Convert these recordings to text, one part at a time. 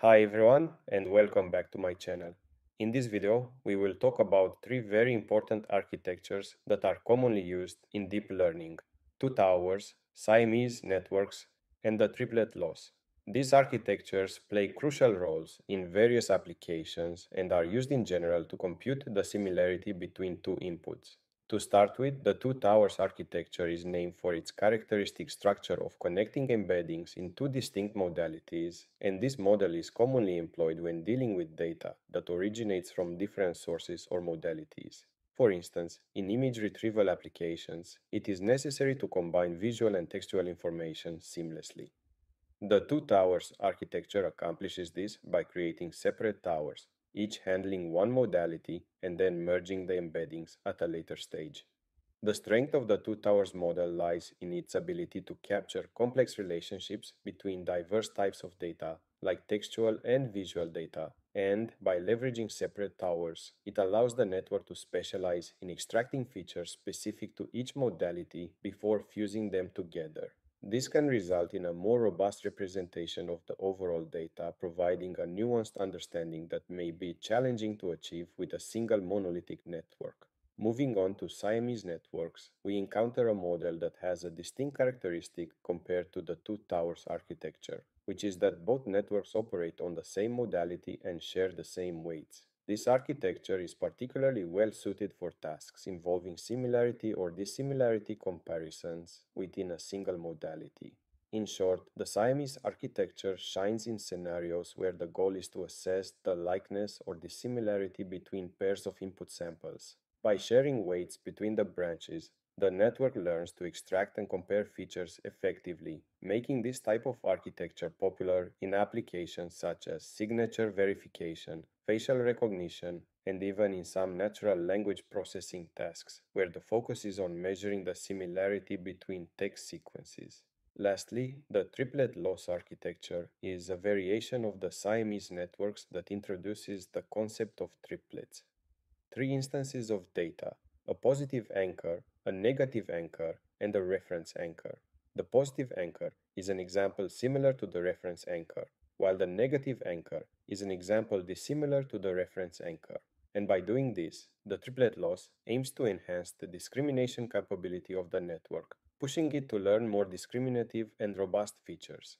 Hi everyone and welcome back to my channel. In this video, we will talk about three very important architectures that are commonly used in deep learning. Two towers, Siamese networks, and the triplet loss. These architectures play crucial roles in various applications and are used in general to compute the similarity between two inputs. To start with, the two towers architecture is named for its characteristic structure of connecting embeddings in two distinct modalities, and this model is commonly employed when dealing with data that originates from different sources or modalities. For instance, in image retrieval applications, it is necessary to combine visual and textual information seamlessly. The two towers architecture accomplishes this by creating separate towers, each handling one modality and then merging the embeddings at a later stage. The strength of the two towers model lies in its ability to capture complex relationships between diverse types of data, like textual and visual data, and by leveraging separate towers, it allows the network to specialize in extracting features specific to each modality before fusing them together. This can result in a more robust representation of the overall data, providing a nuanced understanding that may be challenging to achieve with a single monolithic network. Moving on to Siamese networks, we encounter a model that has a distinct characteristic compared to the two towers architecture, which is that both networks operate on the same modality and share the same weights. This architecture is particularly well suited for tasks involving similarity or dissimilarity comparisons within a single modality. In short, the Siamese architecture shines in scenarios where the goal is to assess the likeness or dissimilarity between pairs of input samples. By sharing weights between the branches, the network learns to extract and compare features effectively, making this type of architecture popular in applications such as signature verification, facial recognition, and even in some natural language processing tasks, where the focus is on measuring the similarity between text sequences. Lastly, the triplet loss architecture is a variation of the Siamese networks that introduces the concept of triplets. Three instances of data, a positive anchor, a negative anchor, and a reference anchor. The positive anchor is an example similar to the reference anchor, while the negative anchor is an example dissimilar to the reference anchor. And by doing this, the triplet loss aims to enhance the discrimination capability of the network, pushing it to learn more discriminative and robust features.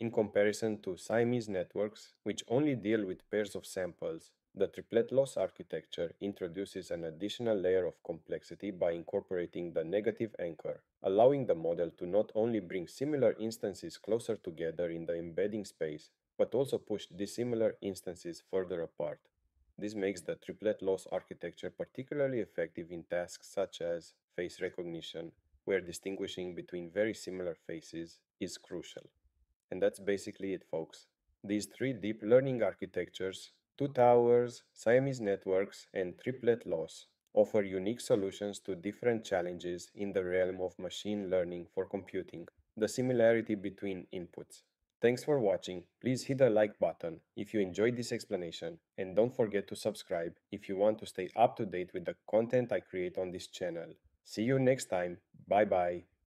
In comparison to Siamese networks, which only deal with pairs of samples, the triplet loss architecture introduces an additional layer of complexity by incorporating the negative anchor, allowing the model to not only bring similar instances closer together in the embedding space, but also push dissimilar instances further apart. This makes the triplet loss architecture particularly effective in tasks such as face recognition, where distinguishing between very similar faces is crucial. And that's basically it, folks. These three deep learning architectures Two towers, Siamese networks, and triplet loss offer unique solutions to different challenges in the realm of machine learning for computing, the similarity between inputs. Thanks for watching. Please hit the like button if you enjoyed this explanation and don't forget to subscribe if you want to stay up to date with the content I create on this channel. See you next time. Bye bye.